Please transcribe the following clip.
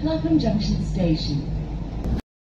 Clapham Junction Station.